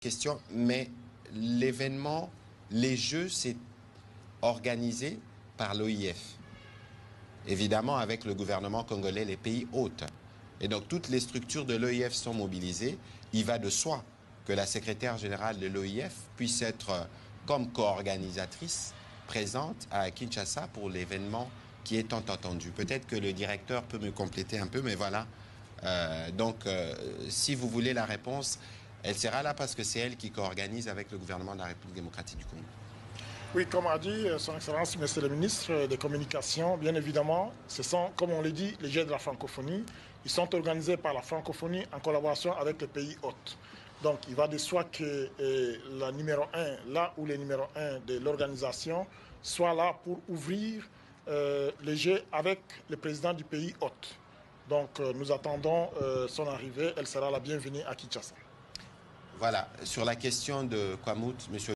question, mais l'événement, les Jeux, c'est organisé par l'OIF. Évidemment, avec le gouvernement congolais, les pays hôtes. Et donc, toutes les structures de l'OIF sont mobilisées. Il va de soi que la secrétaire générale de l'OIF puisse être, comme co-organisatrice, présente à Kinshasa pour l'événement qui est tant attendu. Peut-être que le directeur peut me compléter un peu, mais voilà. Euh, donc, euh, si vous voulez la réponse, elle sera là parce que c'est elle qui co-organise avec le gouvernement de la République démocratique du Congo. Oui, comme a dit Son Excellence, Monsieur le ministre des Communications, bien évidemment, ce sont, comme on l'a dit, les Jeux de la francophonie. Ils sont organisés par la francophonie en collaboration avec les pays hôtes. Donc, il va de soi que la numéro 1, là où le numéro 1 de l'organisation, soit là pour ouvrir euh, les Jeux avec le président du pays hôte. Donc, euh, nous attendons euh, son arrivée. Elle sera la bienvenue à Kinshasa. Voilà, sur la question de Kwamut, monsieur